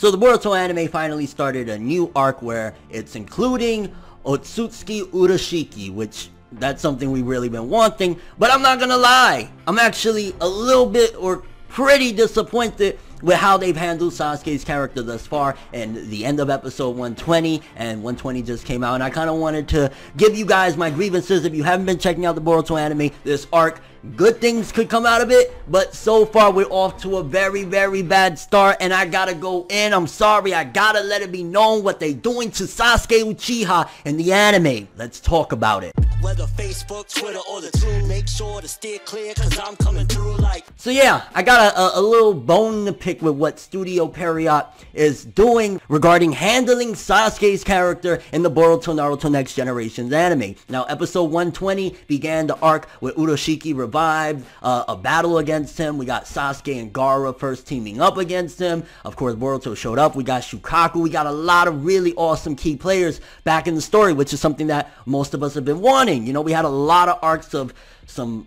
So the Boruto anime finally started a new arc where it's including Otsutsuki Urashiki, which that's something we've really been wanting. But I'm not gonna lie, I'm actually a little bit or pretty disappointed with how they've handled Sasuke's character thus far and the end of episode 120 and 120 just came out and I kind of wanted to give you guys my grievances if you haven't been checking out the Boruto anime this arc good things could come out of it but so far we're off to a very very bad start and I gotta go in I'm sorry I gotta let it be known what they doing to Sasuke Uchiha in the anime let's talk about it whether Facebook, Twitter, or the two. Make sure to steer clear, cause I'm coming through like... So yeah, I got a, a, a little bone to pick with what Studio Pierrot is doing regarding handling Sasuke's character in the Boruto Naruto Next Generations anime. Now, episode 120 began the arc with Urashiki revived, uh, a battle against him. We got Sasuke and Gaara first teaming up against him. Of course, Boruto showed up. We got Shukaku. We got a lot of really awesome key players back in the story, which is something that most of us have been wanting. You know, we had a lot of arcs of some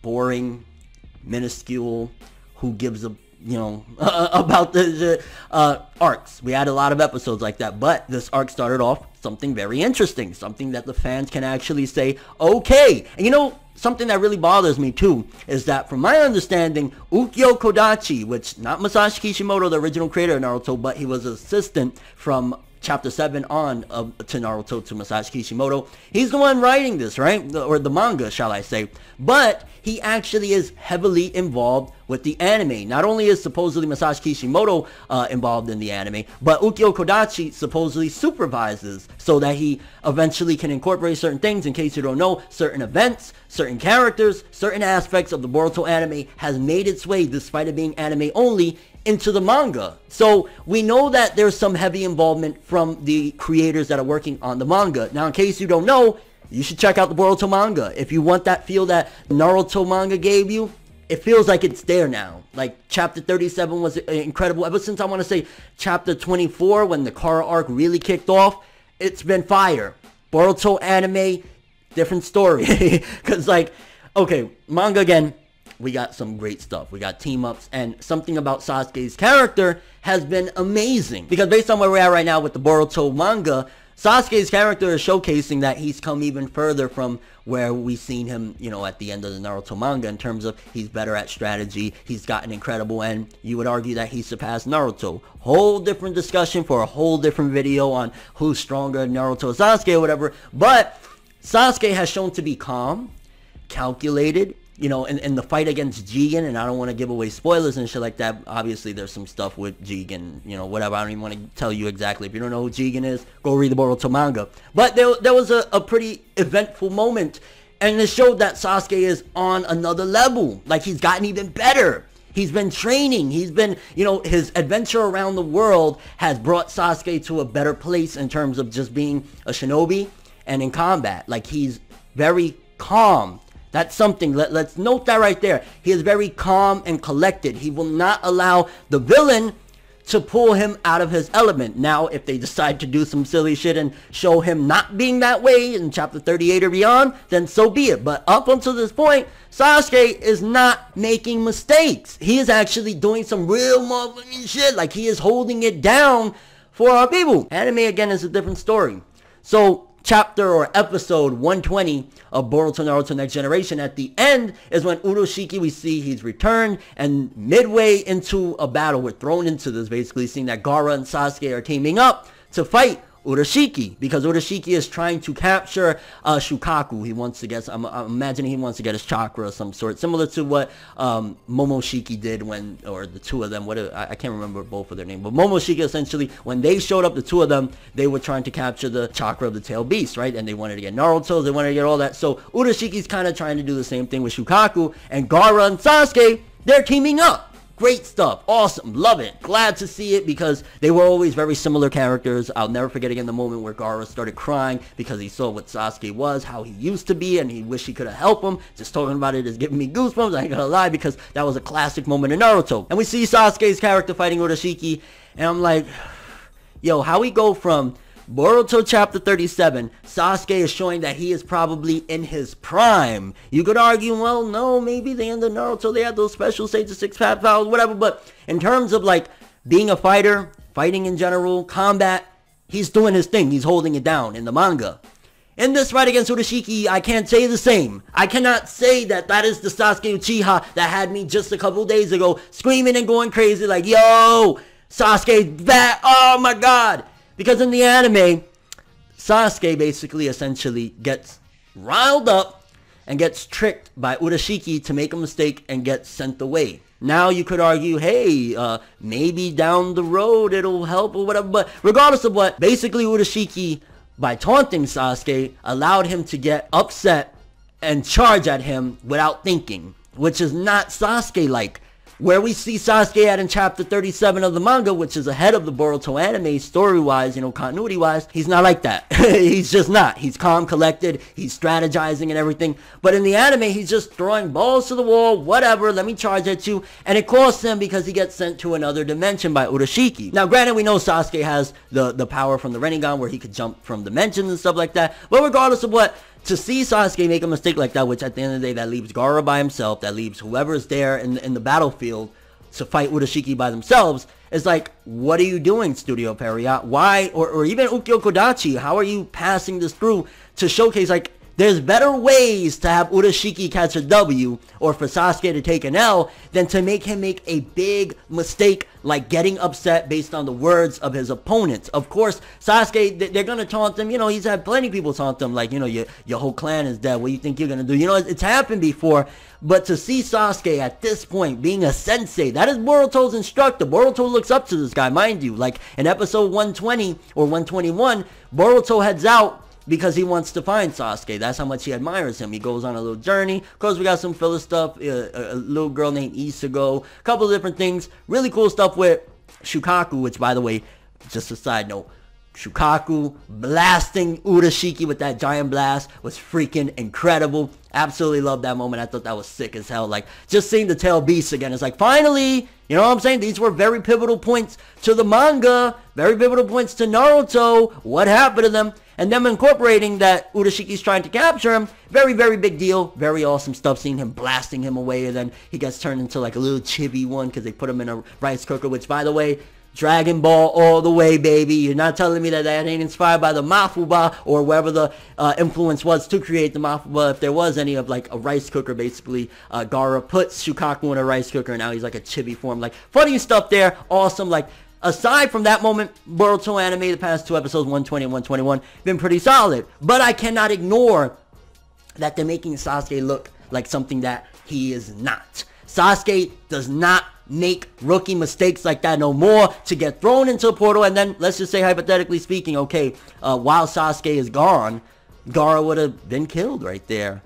boring, minuscule, who gives a you know about the, the uh, arcs. We had a lot of episodes like that, but this arc started off something very interesting, something that the fans can actually say, okay. And you know, something that really bothers me too is that from my understanding, Ukyo Kodachi, which not Masashi Kishimoto, the original creator of Naruto, but he was assistant from chapter 7 on uh, to Naruto to Masashi Kishimoto. He's the one writing this, right? or the manga, shall I say. But he actually is heavily involved with the anime. Not only is supposedly Masashi Kishimoto uh, involved in the anime, but Ukyo Kodachi supposedly supervises so that he eventually can incorporate certain things. In case you don't know, certain events, certain characters, certain aspects of the Boruto anime has made its way, despite it being anime only, into the manga. So we know that there's some heavy involvement from the creators that are working on the manga. Now, in case you don't know, you should check out the Boruto manga. If you want that feel that Naruto manga gave you, it feels like it's there now. Like chapter 37 was incredible. Ever since I want to say chapter 24 when the Kara arc really kicked off, it's been fire. Boruto anime, different story. Cause like, okay, manga again, we got some great stuff. We got team ups and something about Sasuke's character has been amazing. Because based on where we're at right now with the Boruto manga, Sasuke's character is showcasing that he's come even further from where we've seen him, you know, at the end of the Naruto manga in terms of he's better at strategy, he's gotten incredible, and you would argue that he surpassed Naruto. Whole different discussion for a whole different video on who's stronger, Naruto Sasuke or whatever, but Sasuke has shown to be calm, calculated, you know, in, in the fight against Jigen, and I don't want to give away spoilers and shit like that. Obviously, there's some stuff with Jigen, you know, whatever. I don't even want to tell you exactly. If you don't know who Jigen is, go read the Boruto manga. But there, there was a, a pretty eventful moment, and it showed that Sasuke is on another level. Like, he's gotten even better. He's been training. He's been, you know, his adventure around the world has brought Sasuke to a better place in terms of just being a shinobi and in combat. Like, he's very calm that's something. Let, let's note that right there. He is very calm and collected. He will not allow the villain to pull him out of his element. Now, if they decide to do some silly shit and show him not being that way in chapter 38 or beyond, then so be it. But up until this point, Sasuke is not making mistakes. He is actually doing some real motherfucking shit. Like, he is holding it down for our people. Anime, again, is a different story. So, chapter or episode 120 of Boruto Naruto Next Generation. At the end is when Urashiki, we see he's returned and midway into a battle, we're thrown into this basically seeing that Gaara and Sasuke are teaming up to fight Urashiki because Urashiki is trying to capture uh, Shukaku. He wants to get, I'm, I'm, imagining he wants to get his chakra of some sort, similar to what um, Momoshiki did when, or the two of them, what I, I can't remember both of their names, but Momoshiki essentially, when they showed up, the two of them, they were trying to capture the chakra of the tail beast, right? And they wanted to get Naruto, they wanted to get all that. So Urashiki's kind of trying to do the same thing with Shukaku, and Gaara and Sasuke, they're teaming up. Great stuff. Awesome. Love it. Glad to see it because they were always very similar characters. I'll never forget again the moment where Gaara started crying because he saw what Sasuke was, how he used to be, and he wished he could have helped him. Just talking about it is giving me goosebumps. I ain't gonna lie because that was a classic moment in Naruto. And we see Sasuke's character fighting Urashiki, and I'm like, yo, how we go from Boruto chapter 37, Sasuke is showing that he is probably in his prime. You could argue, well, no, maybe the end of Naruto, they had those special stages, six path powers, whatever. But in terms of like being a fighter, fighting in general, combat, he's doing his thing. He's holding it down in the manga. In this fight against Urashiki, I can't say the same. I cannot say that that is the Sasuke Uchiha that had me just a couple days ago screaming and going crazy like, yo, Sasuke back, oh my god. Because in the anime, Sasuke basically essentially gets riled up and gets tricked by Urashiki to make a mistake and get sent away. Now you could argue, hey, uh, maybe down the road it'll help or whatever. But regardless of what, basically Urashiki by taunting Sasuke allowed him to get upset and charge at him without thinking, which is not Sasuke-like. Where we see Sasuke at in chapter 37 of the manga, which is ahead of the Boruto anime story-wise, you know, continuity-wise, he's not like that. he's just not. He's calm, collected, he's strategizing and everything. But in the anime, he's just throwing balls to the wall, whatever, let me charge at you. And it costs him because he gets sent to another dimension by Urashiki. Now, granted, we know Sasuke has the, the power from the Rinnegan where he could jump from dimensions and stuff like that. But regardless of what, to see Sasuke make a mistake like that, which at the end of the day, that leaves Gaara by himself, that leaves whoever's there in, in the battlefield to fight Urashiki by themselves, is like, what are you doing, Studio Pierrot? Uh, why, or, or even Ukyo Kodachi, how are you passing this through to showcase, like, there's better ways to have Urashiki catch a W or for Sasuke to take an L than to make him make a big mistake like getting upset based on the words of his opponents. Of course, Sasuke, they're going to taunt him. You know, he's had plenty of people taunt him like, you know, your, your whole clan is dead. What do you think you're going to do? You know, it's happened before. But to see Sasuke at this point being a sensei, that is Boruto's instructor. Boruto looks up to this guy, mind you. Like in episode 120 or 121, Boruto heads out because he wants to find Sasuke. That's how much he admires him. He goes on a little journey. Of course, we got some filler stuff. Uh, a, little girl named Isago. A couple of different things. Really cool stuff with Shukaku, which, by the way, just a side note, Shukaku blasting Urashiki with that giant blast was freaking incredible. Absolutely loved that moment. I thought that was sick as hell. Like, just seeing the tail beast again. It's like, finally, you know what I'm saying? These were very pivotal points to the manga. Very pivotal points to Naruto. What happened to them? And them incorporating that Urashiki's trying to capture him. Very, very big deal. Very awesome stuff. Seeing him blasting him away. And then he gets turned into like a little chibi one because they put him in a rice cooker. Which, by the way, Dragon Ball all the way, baby. You're not telling me that that ain't inspired by the Mafuba or wherever the uh, influence was to create the Mafuba. If there was any of like a rice cooker, basically, uh, Gaara puts Shukaku in a rice cooker and now he's like a chibi form. Like, funny stuff there. Awesome. Like, aside from that moment, Boruto anime, the past two episodes, 120 and 121, been pretty solid. But I cannot ignore that they're making Sasuke look like something that he is not. Sasuke does not make rookie mistakes like that no more to get thrown into a portal and then let's just say hypothetically speaking okay uh, while Sasuke is gone Gaara would have been killed right there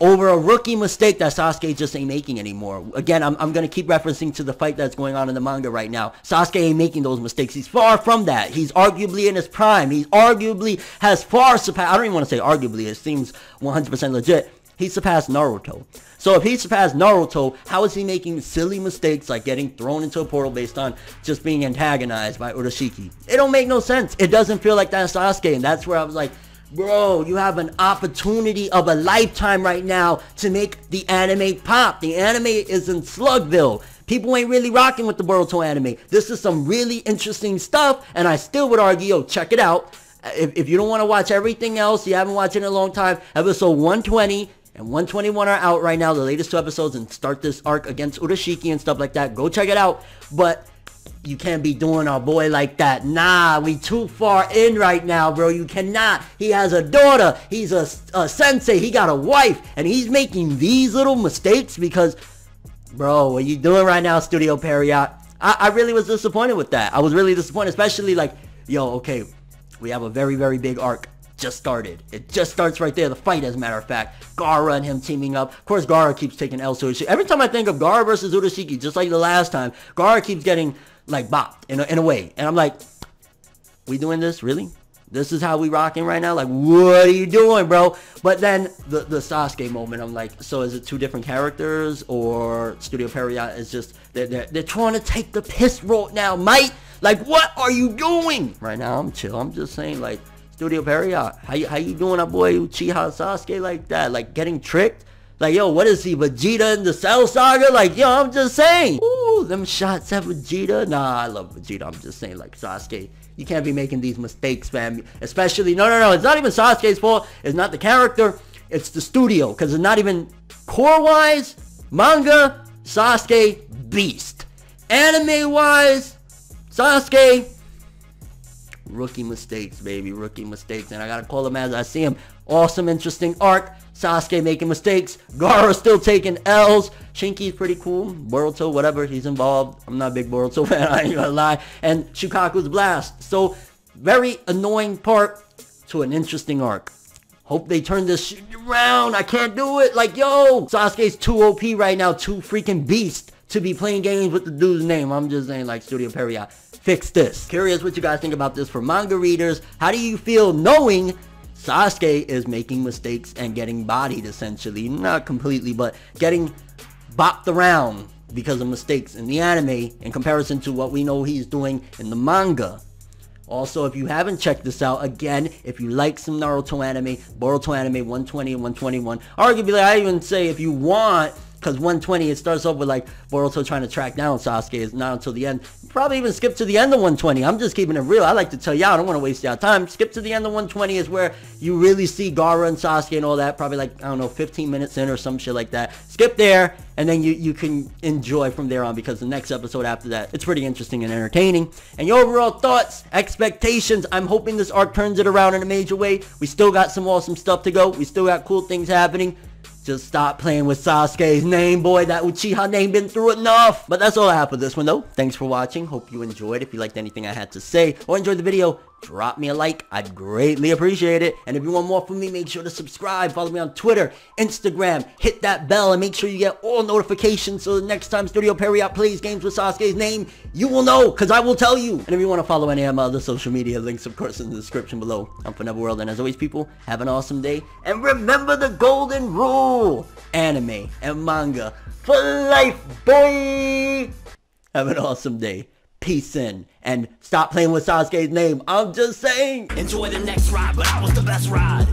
over a rookie mistake that Sasuke just ain't making anymore. Again, I'm, I'm going to keep referencing to the fight that's going on in the manga right now. Sasuke ain't making those mistakes. He's far from that. He's arguably in his prime. He arguably has far surpassed, I don't even want to say arguably, it seems 100% legit. He surpassed Naruto. So if he surpassed Naruto, how is he making silly mistakes like getting thrown into a portal based on just being antagonized by Urashiki? It don't make no sense. It doesn't feel like that Sasuke. And that's where I was like, Bro, you have an opportunity of a lifetime right now to make the anime pop. The anime is in Slugville. People ain't really rocking with the Boruto anime. This is some really interesting stuff, and I still would argue, yo, check it out. If, if you don't want to watch everything else, you haven't watched it in a long time, episode 120 and 121 are out right now, the latest two episodes, and start this arc against Urashiki and stuff like that. Go check it out. But you can't be doing our boy like that. Nah, we too far in right now, bro. You cannot. He has a daughter. He's a, a sensei. He got a wife. And he's making these little mistakes because, bro, what you doing right now, Studio Pierrot? I, I really was disappointed with that. I was really disappointed, especially like, yo, okay, we have a very, very big arc just started. It just starts right there. The fight, as a matter of fact. Gaara and him teaming up. Of course, Gaara keeps taking L to Every time I think of Gaara versus Urashiki, just like the last time, Gaara keeps getting, like, bopped in a, in a way. And I'm like, we doing this? Really? This is how we rocking right now? Like, what are you doing, bro? But then the, the Sasuke moment, I'm like, so is it two different characters? Or Studio Pierrot is just, they're, they're, they're trying to take the piss roll now, mate? Like, what are you doing? Right now, I'm chill. I'm just saying, like, Studio Pierrot, uh, how you, how you doing, our boy Uchiha Sasuke like that? Like getting tricked? Like, yo, what is he, Vegeta in the Cell Saga? Like, yo, I'm just saying. Ooh, them shots at Vegeta. Nah, I love Vegeta. I'm just saying, like, Sasuke, you can't be making these mistakes, fam. Especially, no, no, no. It's not even Sasuke's fault. It's not the character. It's the studio. Because it's not even core-wise, manga, Sasuke, beast. Anime-wise, Sasuke, rookie mistakes, baby. Rookie mistakes. And I gotta call them as I see them. Awesome, interesting arc. Sasuke making mistakes. Gaara still taking L's. Shinki's pretty cool. Boruto, whatever, he's involved. I'm not a big Boruto fan, I ain't gonna lie. And Shukaku's Blast. So, very annoying part to an interesting arc. Hope they turn this around. I can't do it. Like, yo, Sasuke's too OP right now. Too freaking beast to be playing games with the dude's name. I'm just saying, like, Studio Pierrot, fix this. Curious what you guys think about this for manga readers. How do you feel knowing Sasuke is making mistakes and getting bodied, essentially? Not completely, but getting bopped around because of mistakes in the anime in comparison to what we know he's doing in the manga. Also, if you haven't checked this out, again, if you like some Naruto anime, Boruto anime 120 and 121, arguably I even say if you want because 120, it starts off with like Boruto trying to track down Sasuke. It's not until the end. Probably even skip to the end of 120. I'm just keeping it real. I like to tell y'all, I don't want to waste y'all time. Skip to the end of 120 is where you really see Gaara and Sasuke and all that. Probably like, I don't know, 15 minutes in or some shit like that. Skip there, and then you, you can enjoy from there on because the next episode after that, it's pretty interesting and entertaining. And your overall thoughts, expectations, I'm hoping this arc turns it around in a major way. We still got some awesome stuff to go. We still got cool things happening. Just stop playing with Sasuke's name, boy. That Uchiha name been through enough. But that's all I have for this one, though. Thanks for watching. Hope you enjoyed. If you liked anything I had to say or enjoyed the video, drop me a like. I'd greatly appreciate it. And if you want more from me, make sure to subscribe. Follow me on Twitter, Instagram. Hit that bell and make sure you get all notifications so the next time Studio Pierrot plays games with Sasuke's name, you will know because I will tell you. And if you want to follow any of my other social media links, of course, in the description below. I'm ForneverWorld. And as always, people, have an awesome day. And remember the golden rule. Anime and manga for life, boy. Have an awesome day peace in and stop playing with Sasuke's name. I'm just saying. Enjoy the next ride, but I was the best ride.